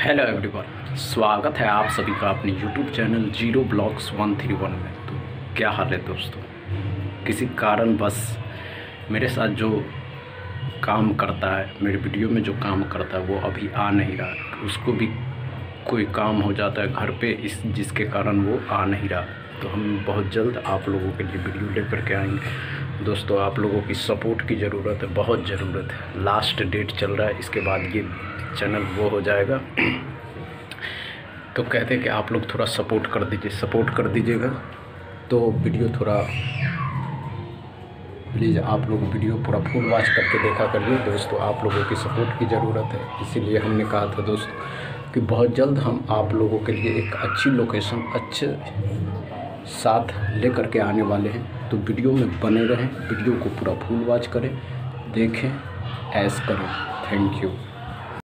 Hello everyone स्वागत है आप सभी का अपने YouTube channel zero blogs one three one में। तो क्या हाल है दोस्तों? किसी कारण बस मेरे साथ जो काम करता है, मेरे वीडियो में जो काम करता है, वो अभी आ नहीं रहा। उसको भी कोई काम हो जाता है घर पे, इस जिसके कारण वो आ नहीं रहा। तो हम बहुत जल्द आप लोगों के लिए वीडियो लेकर के आएँगे। दोस्तों, आप लोगों की सपोर्ट की ज़रूरत है, बहुत ज़रूरत है। लास्ट डेट चल रहा है, इसके बाद ये चैनल वो हो जाएगा। तो कहते हैं कि आप लोग थोड़ा सपोर्ट कर दीजिए सपोर्ट कर दीजिएगा। तो वीडियो थोड़ा प्लीज़ आप लोग वीडियो पूरा फुल वॉच करके देखा करिए। दोस्तों, आप लोगों की सपोर्ट की ज़रूरत है। इसीलिए हमने कहा था दोस्तों कि बहुत जल्द हम आप लोगों के लिए एक अच्छी लोकेशन अच्छे साथ लेकर के आने वाले हैं। तो वीडियो में बने रहें, वीडियो को पूरा फुल वॉच करें, देखें ऐस करें। Thank you.